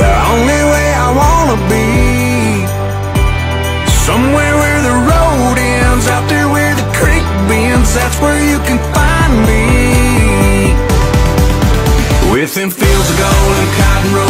The only way I wanna be. Somewhere where the road ends Out there where the creek bends That's where you can find me. Within fields of gold and cotton rows